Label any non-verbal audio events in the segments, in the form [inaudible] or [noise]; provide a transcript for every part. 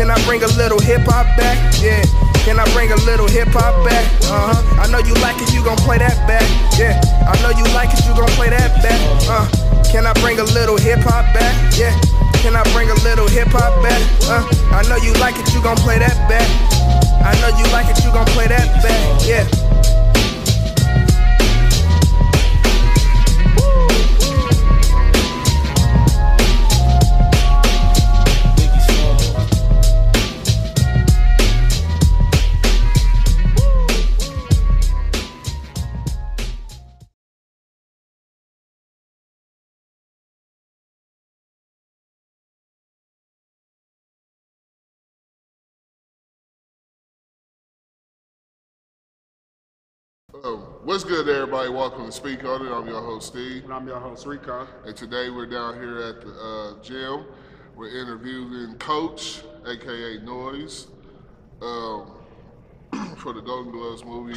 Can I bring a little hip hop back? Yeah. Can I bring a little hip hop back? Uh huh. I know you like it, you gon' play that back. Yeah. I know you like it, you gon' play that back. Uh. Can I bring a little hip hop back? Yeah. Can I bring a little hip hop back? Uh. I know you like it, you gon' play that back. I know you like it, you gon' play that back. Yeah. What's good, everybody? Welcome to Speak On It. I'm your host, Steve. And I'm your host, Rico. And today we're down here at the uh, gym. We're interviewing Coach, aka Noris, um, [clears throat] for the Golden Gloves movie.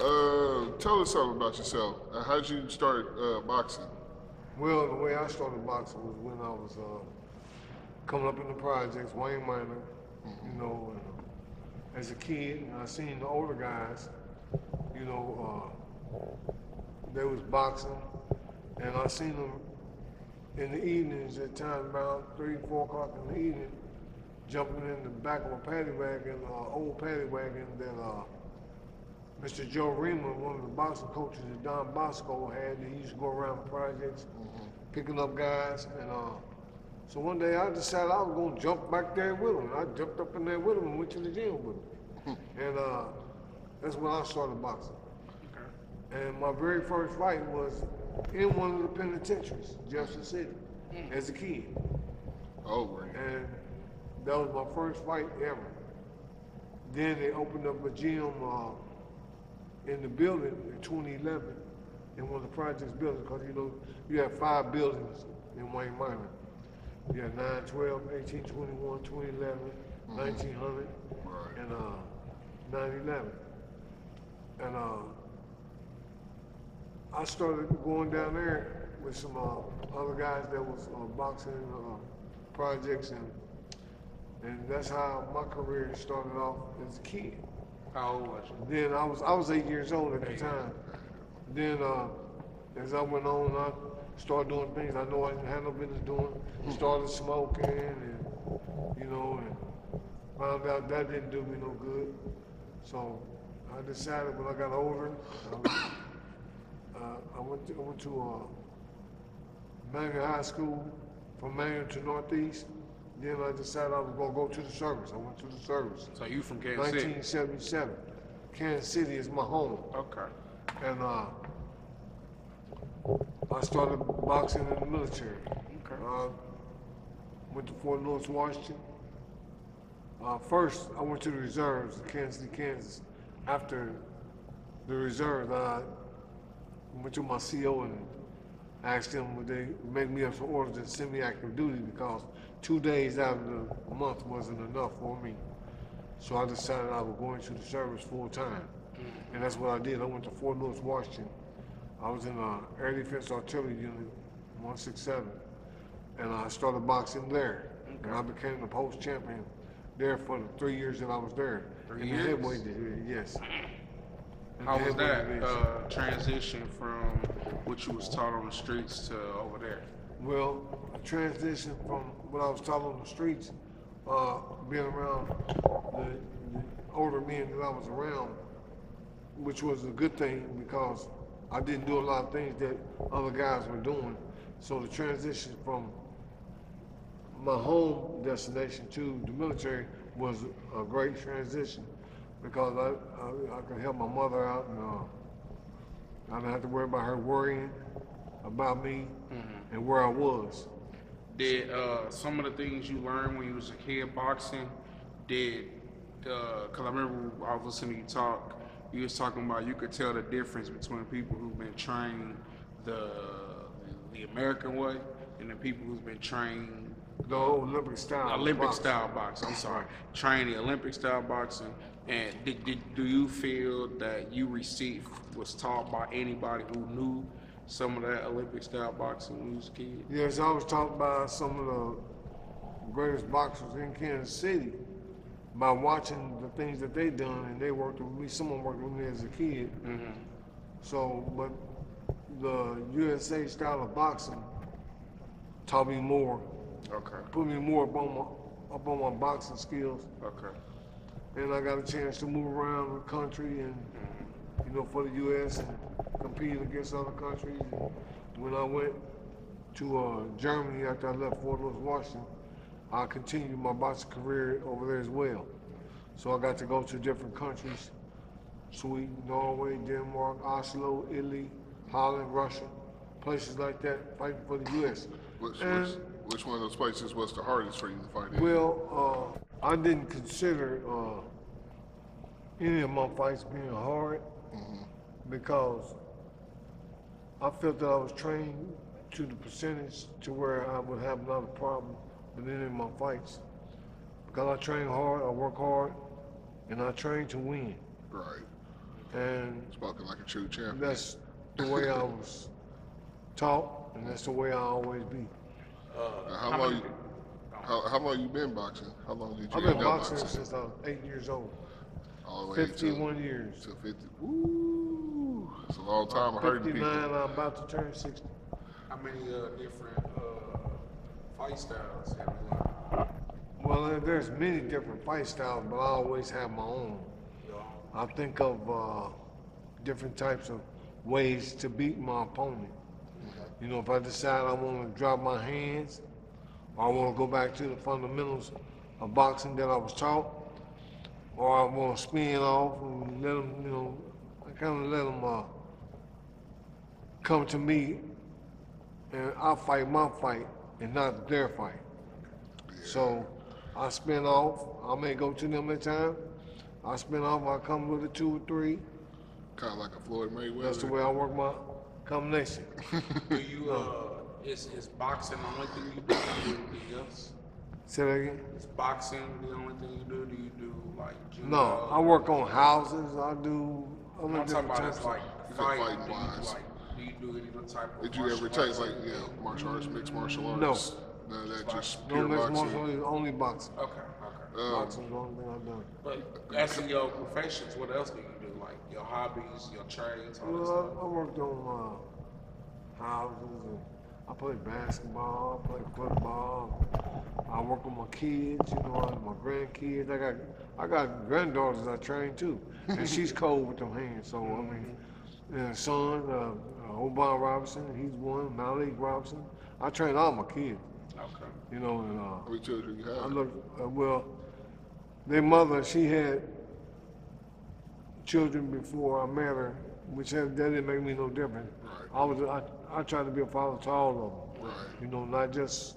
Uh, tell us something about yourself. Uh, how'd you start uh, boxing? Well, the way I started boxing was when I was uh, coming up in the projects, Wayne Miner, you know, and, uh, as a kid, and I seen the older guys, you know, uh, they was boxing, and I seen them in the evenings at times around three, four o'clock in the evening, jumping in the back of a paddy wagon, uh, old paddy wagon that uh, Mr. Joe Reamer, one of the boxing coaches that Don Bosco had, he used to go around the projects picking up guys. And uh, so one day I decided I was going to jump back there with him. I jumped up in there with him and went to the gym with him. and uh, that's when I started boxing. And my very first fight was in one of the penitentiaries, Jefferson City, as a kid. Oh, man. And that was my first fight ever. Then they opened up a gym uh, in the building in 2011 in one of the projects buildings because you know you have five buildings in Wayne Miner. You have 9, 12, 18, 21, 2011, 1900, Right. and uh, 911. And uh, I started going down there with some uh, other guys that was uh, boxing uh, projects, and and that's how my career started off as a kid. How old was you? Then I was I was eight years old at the time. Then uh, as I went on, I started doing things I know I didn't have no business doing. Started smoking, and you know, and found out that didn't do me no good. So I decided when I got older, I, uh, I went to, I went to uh, High School from Manual to Northeast. Then I decided I was gonna go to the service. I went to the service. So you from Kansas City? 1977. Kansas City is my home. Okay. And uh, I started boxing in the military. Okay. Uh, went to Fort Lewis, Washington. Uh, first, I went to the reserves in Kansas City, Kansas. After the reserves, I went to my CO and asked them would they make me up some orders and send me active duty because two days out of the month wasn't enough for me. So I decided I was going to the service full time. And that's what I did. I went to Fort Lewis, Washington. I was in uh, Air Defense Artillery Unit 167. And I started boxing there. And I became the post champion there for the three years that I was there. Three years? the division, yes. In How was that uh, transition from what you was taught on the streets to over there? Well, a transition from what I was taught on the streets, uh, being around the, the older men that I was around, which was a good thing because I didn't do a lot of things that other guys were doing. So the transition from my home destination to the military was a great transition because I, I, I could help my mother out and uh, I didn't have to worry about her worrying about me and where I was. Did uh, some of the things you learned when you was a kid boxing, did, because I remember I was listening to you talk, you was talking about you could tell the difference between people who've been trained the, the American way and the people who's been trained The Olympic style. Olympic boxing. style boxing. I'm sorry, training Olympic style boxing. And did, did, do you feel that you received was taught by anybody who knew some of that Olympic style boxing when you was a kid? Yes, I was taught by some of the greatest boxers in Kansas City by watching the things that they done, and they worked with me. Someone worked with me as a kid. Mm-hmm. So, but the USA style of boxing taught me more, Okay. put me more up on my up on my boxing skills, Okay. and I got a chance to move around the country and you know for the U.S. and compete against other countries. And when I went to uh, Germany after I left Fort Lewis, Washington, I continued my boxing career over there as well. So I got to go to different countries: Sweden, Norway, Denmark, Oslo, Italy, Holland, Russia, places like that, fighting for the U.S. Which, And- which, which one of those places was the hardest for you to fight in? Well, uh, I didn't consider uh, any of my fights being hard because I felt that I was trained to the percentage to where I would have not a problem with any of my fights. Because I train hard, I work hard, and I train to win. right. And Spoken like a true champion. that's the way I was [laughs] taught, and that's the way I always be. Now, how, long? You, how, how long you been boxing? How long did you I've been end up boxing since I was eight years old. All the way 51 to, years. To 50. Ooh, it's a long time. I heard 59, people. I'm about to turn 60. How many uh, different uh, fight styles have you learned? Well, there's many different fight styles, but I always have my own. You? I think of uh, different types of ways to beat my opponent. You know, if I decide I want to drop my hands, or I want to go back to the fundamentals of boxing that I was taught, or I want to spin off and let them, you know, I kind of let them uh, come to me, and I fight my fight and not their fight. So I spin off. I may go to them at time. I spin off. I come with a two or three. Kind of like a Floyd Mayweather. That's the way I work my combination. [laughs] Do you, uh, is, is boxing the only thing you do? Do you do anything else? Say that again. Is boxing the only thing you do? Do you do like judo? No, I work on houses. I do other I'm talking different about types. is like fighting. fighting Do you wise. like, do you do any other type of Did you ever take arts? like yeah martial arts, mixed martial arts? None of that, just no pure mixed boxing. martial arts, only boxing. Okay, okay. Um, Boxing is the only thing I've done. But as in your professions, what else do you do? Like your hobbies, your trades, all that stuff? I, I worked on uh, houses and I play basketball, I play football. I work with my kids, you know, my grandkids. I got I got granddaughters I train too, and [laughs] she's cold with them hands. So I mean, and son, uh, uh, Obama Robinson, he's one. Malik Robinson. I train all my kids, Okay. you know, and uh, How many children you I look uh, well. Their mother, she had children before I met her, which had, that didn't make me no different. Right. I was I, I tried to be a father to all of them. Right. You know, not just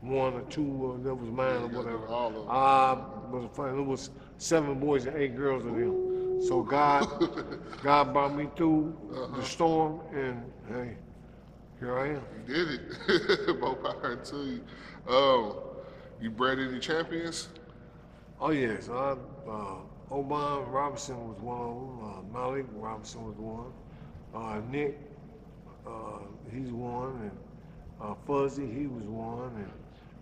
one or two or that was mine Yeah, or you gotta do whatever. all of 'em. I was fine. It was seven boys and eight girls of them. So God, [laughs] God brought me through Uh-huh. the storm, and hey, here I am. You did it. [laughs] More power to you. Um, you bred any champions? Oh yes, I, uh, Obama Robinson was one of them. Uh, Malik Robinson was one. Uh, Nick, uh, he's one, and uh, Fuzzy, he was one, and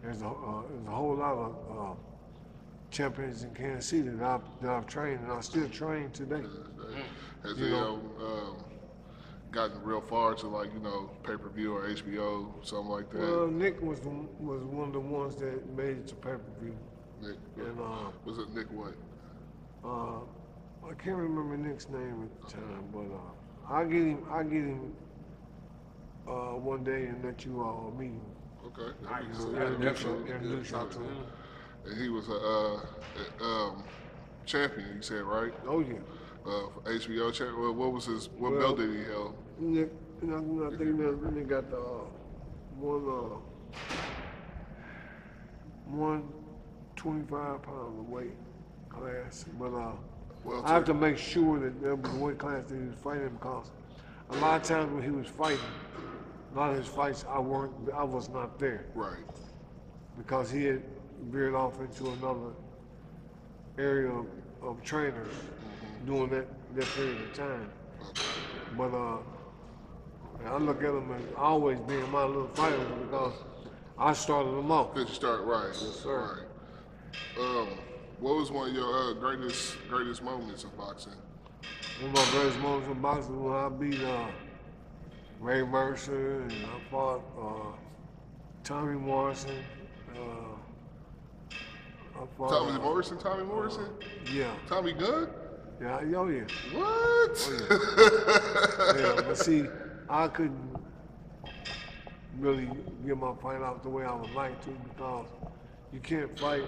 there's a uh, there's a whole lot of uh, champions in Kansas City that I've, that I've trained, and I still train today. Has You know- um, gotten real far to like you know pay per view or HBO something like that? Well, Nick was the, was one of the ones that made it to pay per view, Nick, and uh, was it Nick what? Uh, I can't remember Nick's name at the time, but uh, I'll get him. I'll get him uh, one day and let you all meet him. Okay. Nice. So, That'd yeah, definitely be to yeah. talk him. And he was a uh, um, champion. You said right? Oh yeah, Uh, HBO champion. Well, what was his? What Well- belt did he hold? Nick. I, I think that Nick got the uh, one uh, one twenty-five pound of weight class, but uh, Well, I have to make sure that that was weight class that he was fighting because a lot of times when he was fighting, a lot of his fights I weren't. I was not there. right. because he had veered off into another area of, of trainers during that, that period of time. But uh, I look at him as always being my little fighter because I started him off. Did you start right? Yes, sir. Right. Um, what was one of your uh, greatest greatest moments of boxing? One of my greatest moments in boxing when I beat uh, Ray Mercer and I fought uh, Tommy Morrison. Uh, I fought, Tommy uh, Morrison. Tommy Morrison. Yeah, Tommy Gunn. yeah, oh yeah. What? [laughs] yeah, but see, I couldn't really get my fight out the way I would like to because you can't fight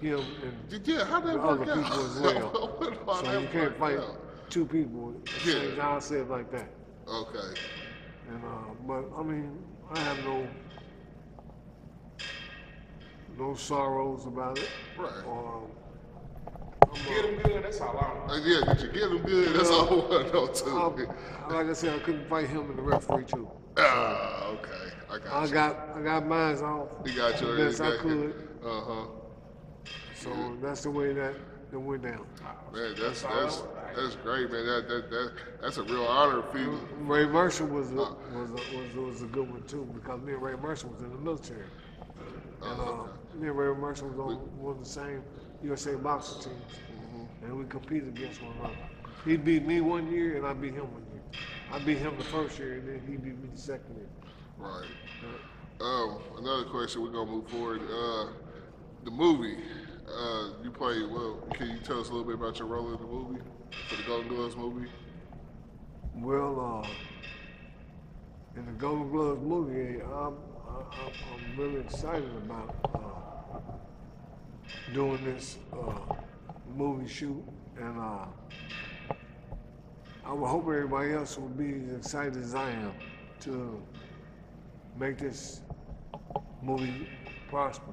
him and yeah, how that the work other out? people as [laughs] well. So you can't fight out? two people at the same Yeah. time. I say like that. Okay. And uh, but I mean, I have no no sorrows about it. Right. Um, Get him good. That's all I want. Uh, yeah, did you get him good? That's all I want to know too. I, like I said, I couldn't fight him and the referee too. Ah, okay. I got I you. got I got mine off You got the your best I could. Uh huh. So that's the way that that went down. Man, that's that's that's great, man. That that, that that's a real honor for you. Ray Mercer was a, was a, was a, was a good one too because me and Ray Mercer was in the military, and uh, okay. me and Ray Mercer was on one of the same USA boxing teams, and we competed against one another. He beat me one year, and I beat him one year. I beat him the first year, and then he beat me the second year. Right. Um, another question. We're gonna move forward. Uh, the movie. Uh, you play. Well, can you tell us a little bit about your role in the movie for the Golden Gloves movie? Well, uh, in the Golden Gloves movie, I'm, I- I'm really excited about uh, doing this uh, movie shoot, and uh, I would hope everybody else will be as excited as I am to make this movie prosper.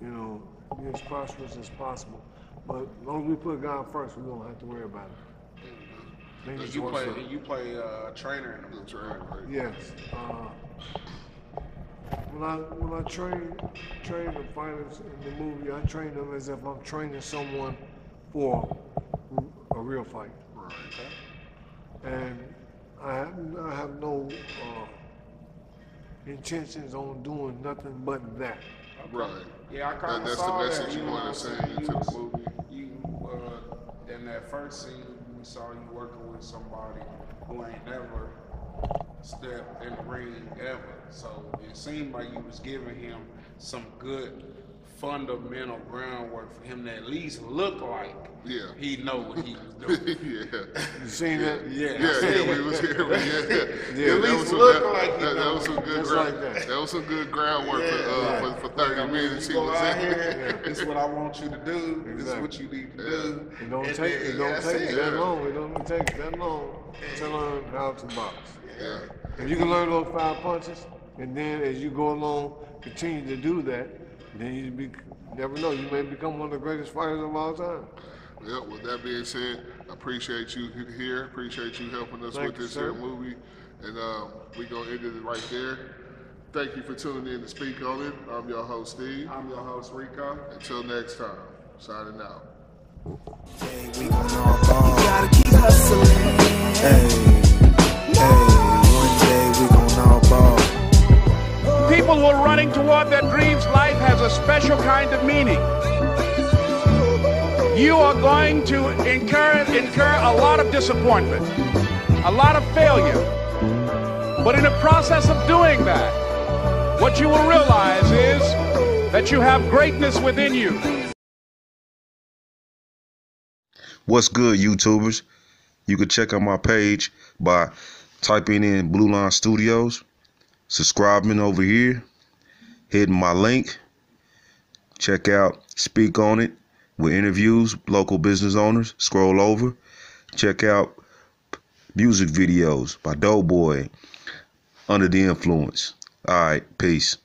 You know, be as prosperous as possible. But as long as we put God first, we don't have to worry about it. Just you play. you play uh, trainer in the movie. Right. Yes. Uh, when I when I train train the fighters in the movie, I train them as if I'm training someone for a real fight, Right. and I have, I have no uh, intentions on doing nothing but that. Right. Yeah, I That- kind of that's saw the that. message you know wanna what I'm send saying? into the movie. You, uh, in that first scene, we saw you working with somebody who ain't never stepped in the ring ever. So it seemed like you was giving him some good fundamental groundwork for him to at least look like Yeah. he know what he was doing. [laughs] yeah. You seen that? Yeah, Yeah, yeah, we was here. Yeah, [laughs] yeah. Yeah, that least was some, look that, like you that, that know. was some good Just ground, like that. that. was some good groundwork for, uh, for, for 30 I minutes. You He go was out in. here. [laughs] This is what I want you to do. This is what you need to do. It don't And take then- it don't take that's that long. It don't take that long to learn how to box. Yeah. If you can learn those five punches, and then as you go along, continue to do that, then you be never know. You may become one of the greatest fighters of all time. Yeah, with that being said, I appreciate you here. Appreciate you helping us Thank with this sir. here movie. And um, we're going to end it right there. Thank you for tuning in to Speak On It. I'm your host, Steve. I'm your host, Rico. Until next time, signing out. A special kind of meaning. You are going to incur, incur a lot of disappointment, a lot of failure. But in the process of doing that, what you will realize is that you have greatness within you. What's good, YouTubers? You can check out my page by typing in Blue Line Studios, subscribing over here, hitting my link. Check out Speak On It with interviews, local business owners. Scroll over. Check out music videos by Doughboy, Under the Influence. All right, peace.